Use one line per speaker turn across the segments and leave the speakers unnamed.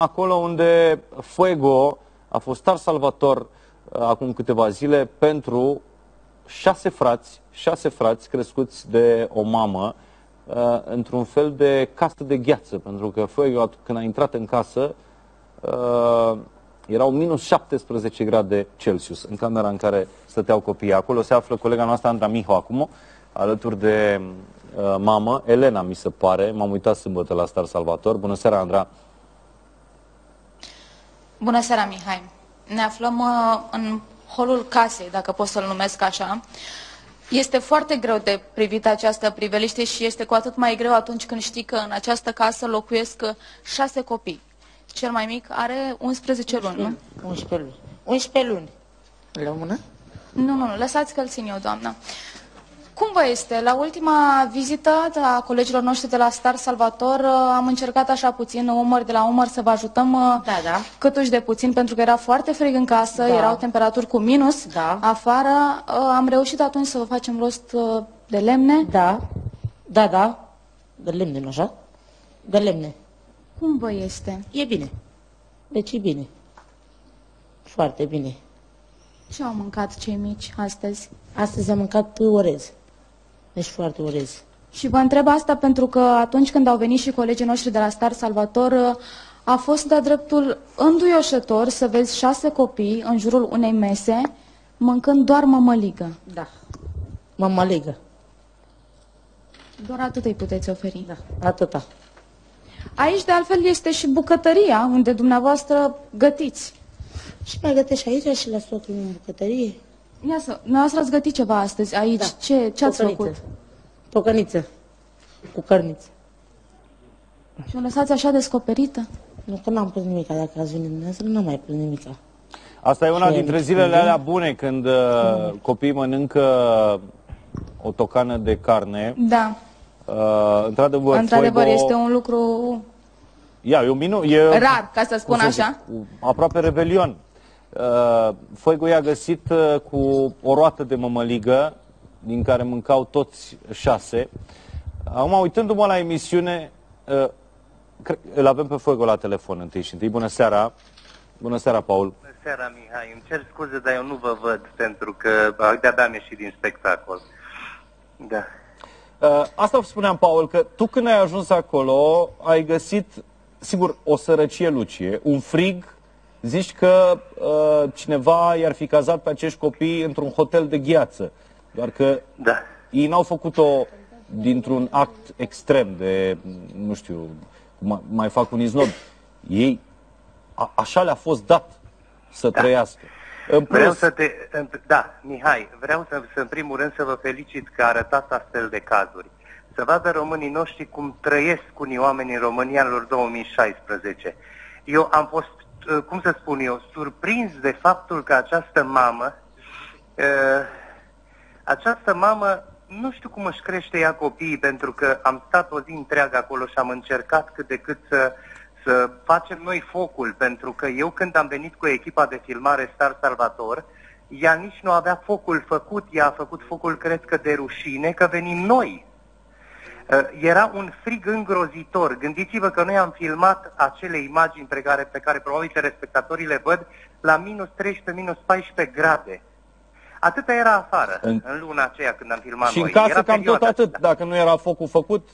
acolo unde Fuego a fost star salvator uh, acum câteva zile pentru șase frați, șase frați crescuți de o mamă uh, într-un fel de castă de gheață, pentru că Fuego când a intrat în casă uh, erau minus 17 grade Celsius în camera în care stăteau copiii. Acolo se află colega noastră Andra Miho acum, alături de uh, mamă, Elena mi se pare, m-am uitat sâmbătă la Star Salvator. Bună seara, Andra!
Bună seara, Mihai! Ne aflăm uh, în holul casei, dacă pot să-l numesc așa. Este foarte greu de privit această priveliște și este cu atât mai greu atunci când știi că în această casă locuiesc uh, șase copii. Cel mai mic are 11 luni, nu?
11 luni. 11 luni. La mână?
Nu, nu, nu, lăsați că-l țin eu, doamnă. Cum vă este? La ultima vizită a colegilor noștri de la Star Salvator uh, am încercat așa puțin, umăr de la umăr, să vă ajutăm uh,
Da, da.
câtuși de puțin, pentru că era foarte frig în casă,
Da.
erau temperaturi cu minus
Da.
afară. Uh, Am reușit atunci să vă facem rost uh, de lemne.
Da. Da, da. De lemne, nu așa? De lemne.
Cum vă este?
E bine. Deci e bine. Foarte bine.
Ce au mâncat cei mici astăzi?
Astăzi am mâncat orez. Deci foarte orez.
Și vă întreb asta pentru că atunci când au venit și colegii noștri de la Star Salvator, uh, a fost de-a dreptul înduioșător să vezi șase copii în jurul unei mese mâncând doar mămăligă.
Da. Mama legă.
Doar atât îi puteți oferi.
Da. Atâta.
Aici, de altfel, este și bucătăria, unde dumneavoastră gătiți.
Și mai gătești aici și la socul în bucătărie.
Ia să, dumneavoastră ați gătit ceva astăzi aici.
Da.
Ce, ce ați
Tocăniță.
făcut?
Tocăniță. Cu cărniță.
Și o lăsați așa descoperită?
Nu că n-am pus nimica. Dacă ați venit dumneavoastră, n-am mai pus nimica.
Asta e una
Și
dintre
aici,
zilele
da?
alea bune când uh, copiii mănâncă o tocană de carne.
Da.
Uh, într-adevăr,
Într-adevăr,
Fuego-
este un lucru
Ia, e un minut. E,
rar, ca să spun
cum să
așa.
zic, aproape rebelion. Uh, Fuego i-a găsit uh, cu o roată de mămăligă, din care mâncau toți șase. Acum, uitându-mă la emisiune, uh, cre- îl avem pe Fuego la telefon întâi și întâi. Bună seara! Bună seara, Paul!
Bună seara, Mihai. Îmi cer scuze, dar eu nu vă văd pentru că a, de-abia am ieșit din spectacol. Da.
Uh, asta spuneam, Paul, că tu când ai ajuns acolo, ai găsit, sigur, o sărăcie lucie, un frig, zici că uh, cineva i-ar fi cazat pe acești copii într-un hotel de gheață. Doar că
Da.
ei n-au făcut-o dintr-un act extrem de, nu știu, mai, mai fac un iznob. Ei, a, așa le-a fost dat să
Da.
trăiască. În
Vreau
plus,
să te... în- Da, Mihai, vreau să, să în primul rând să vă felicit că arătați astfel de cazuri. Să vadă românii noștri cum trăiesc unii oameni în România în lor 2016. Eu am fost, uh, cum să spun eu, surprins de faptul că această mamă, uh, această mamă, nu știu cum își crește ea copiii, pentru că am stat o zi întreagă acolo și am încercat cât de cât să, să facem noi focul, pentru că eu când am venit cu echipa de filmare Star Salvator, ea nici nu avea focul făcut, ea a făcut focul, cred că de rușine, că venim noi. Uh, Era un frig îngrozitor. Gândiți-vă că noi am filmat acele imagini pe care, pe care probabil telespectatorii le văd la minus 13, minus 14 grade. Atâta era afară,
În-
în, în luna aceea când am filmat
și în
noi.
casă
Era
cam tot
perioada
atât.
aceea.
Dacă nu era focul făcut,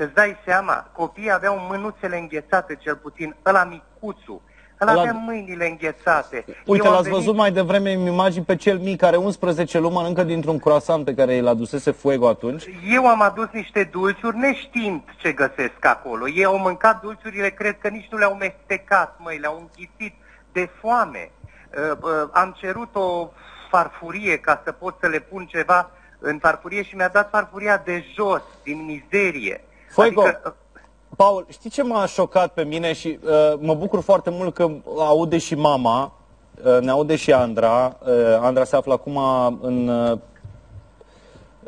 Îți dai seama, copiii aveau mânuțele înghețate, cel puțin, ăla micuțu. Ăla
Ăla-
avea mâinile înghețate.
Uite,
Eu am
l-ați
venit-
văzut mai devreme în imagini pe cel mic care 11 luni mănâncă dintr-un croissant pe care îl adusese Fuego atunci.
Eu am adus niște dulciuri neștiind ce găsesc acolo. Ei au mâncat dulciurile, cred că nici nu le-au mestecat, măi, le-au înghițit de foame. Uh, uh, am cerut o farfurie ca să pot să le pun ceva în farfurie și mi-a dat farfuria de jos, din mizerie.
Fuego.
Adică, uh,
Paul, știi ce m-a șocat pe mine și uh, mă bucur foarte mult că aude și mama, uh, ne aude și Andra. Uh, Andra se află acum în, uh,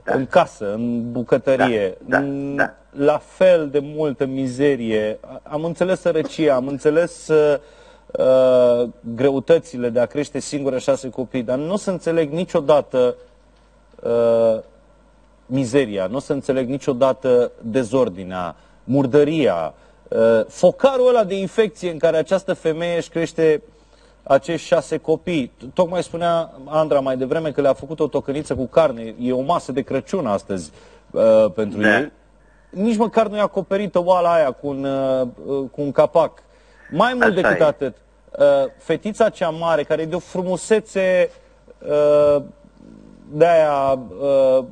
în casă, în bucătărie.
Da, da,
în,
da.
La fel de multă mizerie. Am înțeles sărăcia, am înțeles uh, uh, greutățile de a crește singură șase copii, dar nu o să înțeleg niciodată uh, mizeria, nu o să înțeleg niciodată dezordinea, murdăria, uh, focarul ăla de infecție în care această femeie își crește acești șase copii. Tocmai spunea Andra mai devreme că le-a făcut o tocăniță cu carne. E o masă de Crăciun astăzi uh, pentru
Da.
ei. Nici măcar nu e acoperită oala aia cu un, uh, uh, cu un capac. Mai mult
Așa
decât
e.
atât, uh, fetița cea mare, care e de o frumusețe uh, de aia uh,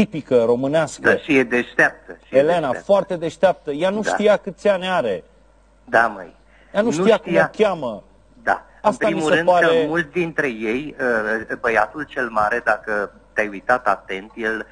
tipică românească,
Da, și e deșteaptă. Și e
Elena,
deșteaptă.
foarte deșteaptă, ea nu
Da.
știa câți ani are,
Da, măi.
ea nu știa cum o cheamă.
Da.
Asta
în
mi
primul
se
rând
pare-
că mulți dintre ei, uh, băiatul cel mare, dacă te-ai uitat atent, el,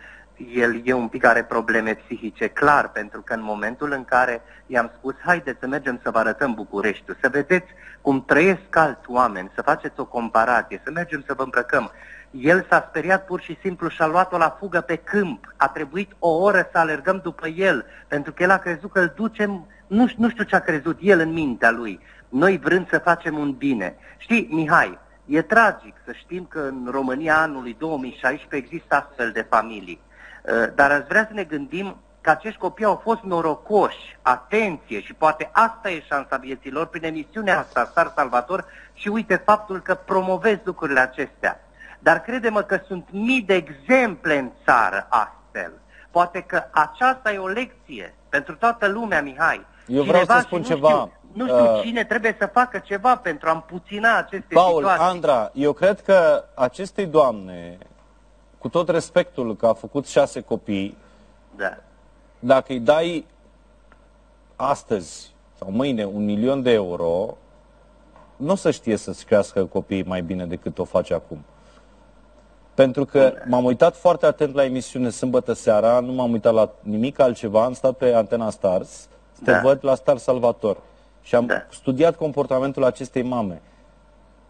el e un pic are probleme psihice, clar, pentru că în momentul în care i-am spus, haideți să mergem să vă arătăm Bucureștiul, să vedeți cum trăiesc alți oameni, să faceți o comparație, să mergem să vă îmbrăcăm. El s-a speriat pur și simplu și a luat-o la fugă pe câmp. A trebuit o oră să alergăm după el, pentru că el a crezut că îl ducem, nu, ș- nu știu ce a crezut el în mintea lui. Noi vrând să facem un bine. Știi, Mihai, e tragic să știm că în România anului 2016 există astfel de familii. Uh, Dar aș vrea să ne gândim că acești copii au fost norocoși, atenție și poate asta e șansa vieții lor prin emisiunea asta, Star Salvator, și uite faptul că promovezi lucrurile acestea. Dar crede-mă că sunt mii de exemple în țară astfel. Poate că aceasta e o lecție pentru toată lumea, Mihai.
Eu vreau
Cineva
să
și
spun
nu
ceva,
Știu, nu știu
uh,
cine trebuie să facă ceva pentru a împuțina aceste
Paul,
situații.
Andra, eu cred că acestei doamne, cu tot respectul că a făcut șase copii,
Da.
dacă îi dai astăzi sau mâine un milion de euro, nu o să știe să-ți crească copiii mai bine decât o face acum. Pentru că m-am uitat foarte atent la emisiune sâmbătă seara, nu m-am uitat la nimic altceva, am stat pe Antena Stars, să te
Da.
văd la Star Salvator și am
Da.
studiat comportamentul acestei mame.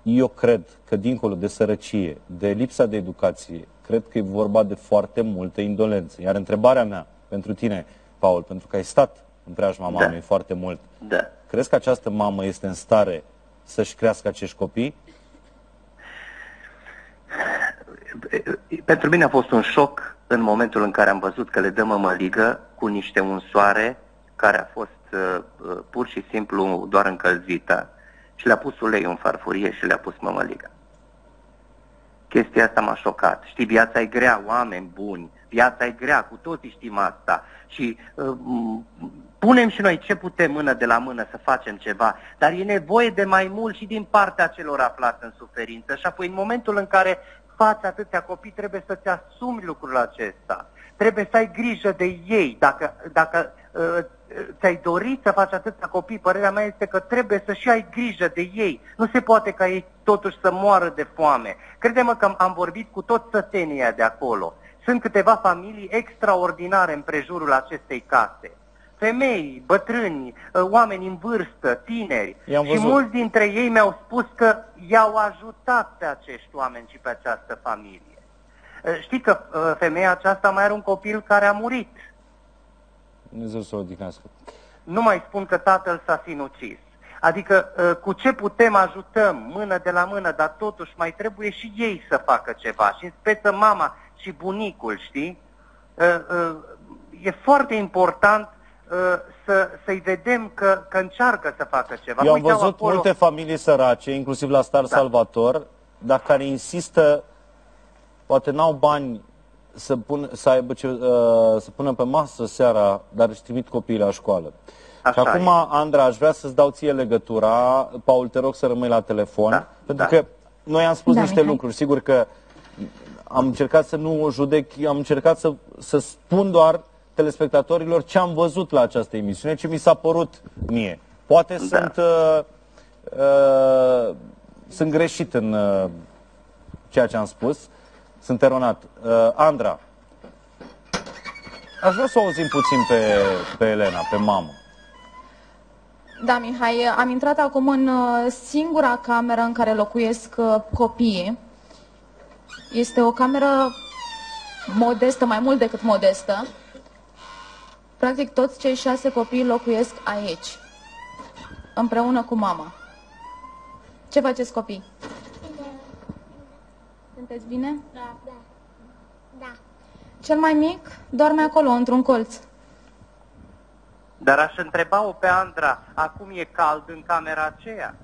Eu cred că dincolo de sărăcie, de lipsa de educație, cred că e vorba de foarte multă indolență. Iar întrebarea mea pentru tine, Paul, pentru că ai stat în preajma
Da.
mamei foarte mult,
Da.
crezi că această mamă este în stare să-și crească acești copii?
Pentru mine a fost un șoc în momentul în care am văzut că le dă mămăligă cu niște unsoare care a fost uh, uh, pur și simplu doar încălzită și le-a pus ulei în farfurie și le-a pus mămăligă. Chestia asta m-a șocat. Știi, viața e grea, oameni buni, viața e grea, cu toții știm asta. Și uh, m- punem și noi ce putem mână de la mână să facem ceva, dar e nevoie de mai mult și din partea celor aflați în suferință. Și apoi în momentul în care faci atâția copii, trebuie să-ți asumi lucrul acesta. Trebuie să ai grijă de ei. Dacă, dacă uh, ți-ai dorit să faci atâția copii, părerea mea este că trebuie să și ai grijă de ei. Nu se poate ca ei totuși să moară de foame. Crede-mă că am- am vorbit cu toți sătenii ăia de acolo. Sunt câteva familii extraordinare în prejurul acestei case. Femei, bătrâni, uh, oameni în vârstă, tineri.
I-am
Și
văzut.
mulți dintre ei mi-au spus că i-au ajutat pe acești oameni și pe această familie. Uh, Știi că uh, femeia aceasta mai are un copil care a murit.
Dumnezeu să o odihnească.
Nu mai spun că tatăl s-a sinucis. Adică uh, cu ce putem ajutăm mână de la mână, dar totuși mai trebuie și ei să facă ceva. Și în speță mama și bunicul, știi? Uh, uh, E foarte important uh, să, să-i vedem că, că încearcă să facă ceva.
Eu am
Uite, au
văzut
acolo-
multe familii sărace, inclusiv la Star
Da.
Salvator, dar care insistă, poate n-au bani să, pun, să, aibă ce, uh, să pună pe masă seara, dar își trimit copiii la școală.
Așa
și acum,
e.
Andra, aș vrea să-ți dau ție legătura. Paul, te rog să rămâi la telefon,
Da,
pentru
da.
că noi am spus
Da,
niște
Mihai.
lucruri. Sigur că am încercat să nu o judec, am încercat să, să spun doar telespectatorilor ce am văzut la această emisiune, ce mi s-a părut mie. Poate
Da.
sunt, uh, uh, sunt greșit în uh, ceea ce am spus, sunt eronat. Uh, Andra, aș vrea să o auzim puțin pe, pe Elena, pe mamă.
Da, Mihai, am intrat acum în uh, singura cameră în care locuiesc uh, copiii. Este o cameră modestă, mai mult decât modestă. Practic toți cei șase copii locuiesc aici, împreună cu mama. Ce faceți copii? Sunteți bine?
Da. Da. Da.
Cel mai mic doarme acolo, într-un colț.
Dar aș întreba-o pe Andra, acum e cald în camera aceea?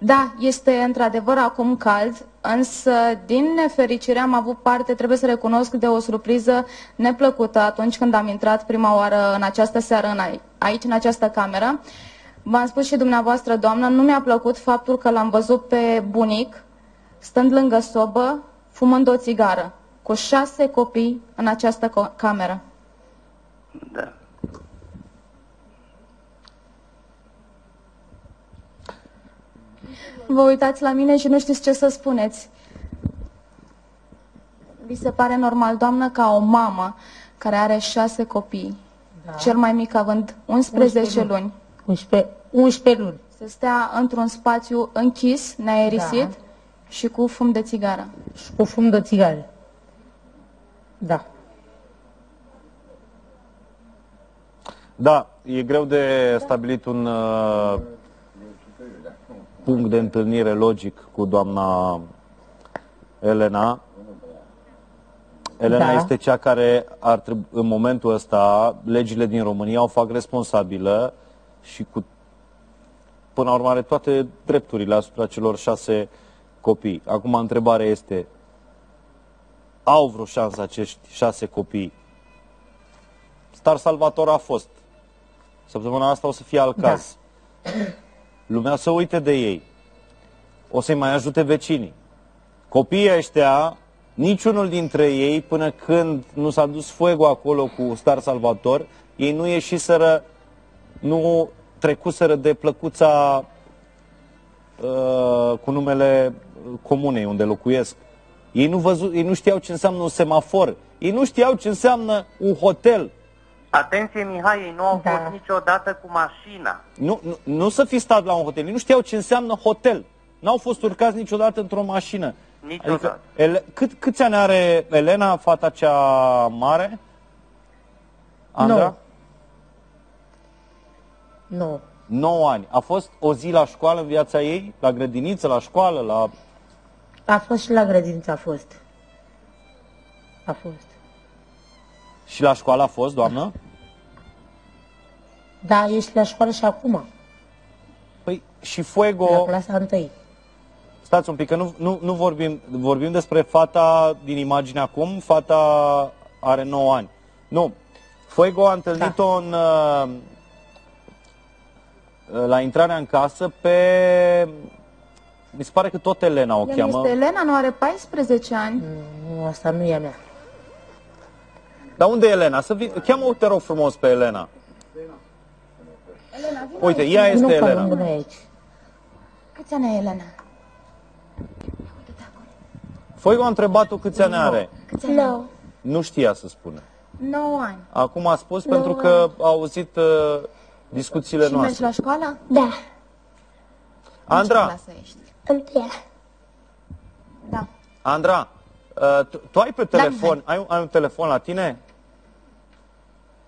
Da, este într-adevăr acum cald, însă din nefericire am avut parte, trebuie să recunosc, de o surpriză neplăcută atunci când am intrat prima oară în această seară în ai- aici, în această cameră. V-am spus și dumneavoastră, doamnă, nu mi-a plăcut faptul că l-am văzut pe bunic, stând lângă sobă, fumând o țigară, cu șase copii în această co- cameră.
Da.
Vă uitați la mine și nu știți ce să spuneți. Vi se pare normal, doamnă, ca o mamă care are șase copii, da. cel mai mic având 11,
11
luni,
11, 11 luni.
să stea într-un spațiu închis, neaerisit
Da.
și cu fum de țigară.
Și cu fum de țigare. Da.
Da, e greu de stabilit un uh, punct de întâlnire logic cu doamna Elena. Elena
Da.
este cea care ar trebui, în momentul ăsta, legile din România o fac responsabilă și cu până la urmă are toate drepturile asupra celor șase copii. Acum întrebarea este, au vreo șansă acești șase copii? Star Salvator a fost. Săptămâna asta o să fie al caz. Lumea să uite de ei. O să-i mai ajute vecinii. Copiii ăștia, niciunul dintre ei, până când nu s-a dus fuego acolo cu Star Salvator, ei nu ieșiseră, nu trecuseră de plăcuța uh, cu numele comunei unde locuiesc. Ei nu, văzu, ei nu știau ce înseamnă un semafor. Ei nu știau ce înseamnă un hotel.
Atenție, Mihai, ei nu au
Da.
fost niciodată cu mașina.
Nu, nu, nu să fi stat la un hotel. Ei nu știau ce înseamnă hotel. N-au fost urcați niciodată într-o mașină.
Niciodată.
ele, cât, câți ani are Elena, fata cea mare? Andra?
Nu.
9 ani. A fost o zi la școală în viața ei? La grădiniță, la școală, la...
A fost și la grădință, a fost. A fost.
Și la școală a fost, doamnă?
Da, ești la școală și acum,
Păi și
la
Fuego...
clasa întâi.
Stați un pic, că nu, nu, nu vorbim, vorbim despre fata din imagine acum, fata are 9 ani. Nu, Fuego a întâlnit-o în, uh, la intrarea în casă pe, mi se pare că tot Elena o
Ea
cheamă.
este Elena, nu are 14 ani.
Nu, asta nu e a mea.
Dar unde e Elena? Să vin, cheamă-o, te rog frumos, pe Elena.
Elena, vine
Uite,
aici.
ea este
nu că
Elena.
lângă noi aici.
Câți ani ai, Elena?
Fuego a întrebat-o câți ani are.
Câți ani ai?
Nu știa să spună.
9 ani.
Acum a spus pentru că a auzit uh, discuțiile
Și mergi
noastre.
la școală?
Da,
În ce
Andra,
clasă ești?
întâia.
Da.
Andra, uh, tu, tu ai pe telefon,
Da,
ai, un- ai un telefon la tine?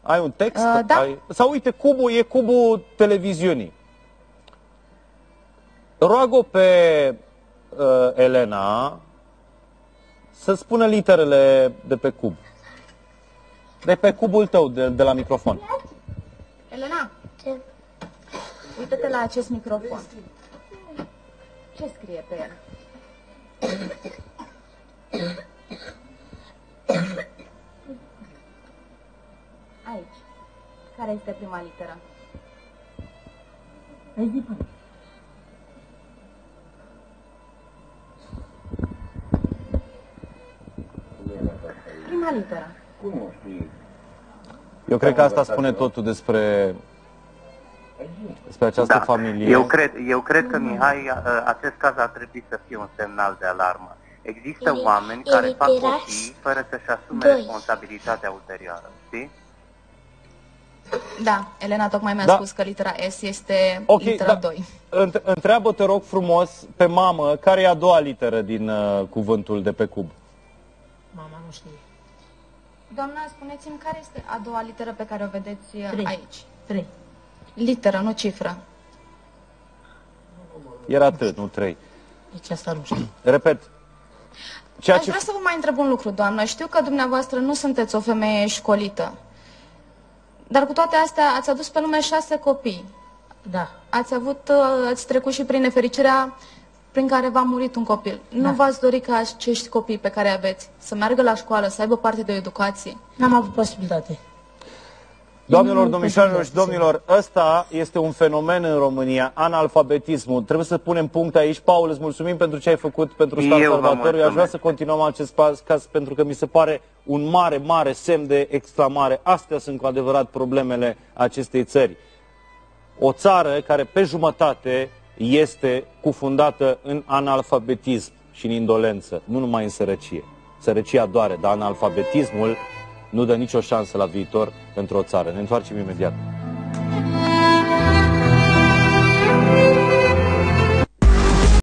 Ai un text?
Uh, da.
Ai, sau uite, cubul e cubul televiziunii. Roagă pe uh, Elena să spună literele de pe cub. De pe cubul tău, de, de la microfon.
Elena,
Ce?
uită-te la acest microfon. Ce scrie pe el? Este prima literă? Prima literă.
Eu cred că asta spune totul despre, despre această familie.
Da. Eu cred, eu cred că, Mihai, a- acest caz ar trebui să fie un semnal de alarmă. Există
Eli-
oameni care fac
eliterați
copii fără să-și asume
doi.
responsabilitatea ulterioară, știi?
Da, Elena tocmai mi-a
Da.
spus că litera S este
Ok,
litera
da.
2.
Înt- Întreabă, te rog frumos, pe mamă, care e a doua literă din uh, cuvântul de pe cub?
Mama nu știe.
Doamna, spuneți-mi care este a doua literă pe care o vedeți uh,
Trei.
aici?
Trei.
Literă, nu cifră.
Era atât, nu trei.
Deci asta nu știu.
Repet, ceea
Aș
ce...
vrea să vă mai întreb un lucru, doamnă. Știu că dumneavoastră nu sunteți o femeie școlită. Dar cu toate astea ați adus pe lume șase copii.
Da.
Ați avut, uh, ați trecut și prin nefericirea prin care v-a murit un copil. Nu
Da.
v-ați dori ca acești copii pe care aveți să meargă la școală, să aibă parte de o educație?
N-am avut posibilitate.
Doamnelor,
Nu,
domnișoarelor și
pentru
domnilor, ăsta este un fenomen în România, analfabetismul. Trebuie să punem punct aici. Paul, îți mulțumim pentru ce ai făcut pentru stat
Eu vă
salvator. Eu aș vrea
mulțumesc.
să continuăm acest pas, caz pentru că mi se pare un mare, mare semn de exclamare. Astea sunt cu adevărat problemele acestei țări. O țară care pe jumătate este cufundată în analfabetism și în indolență, nu numai în sărăcie. Sărăcia doare, dar analfabetismul nu dă nicio șansă la viitor pentru o țară. Ne întoarcem imediat.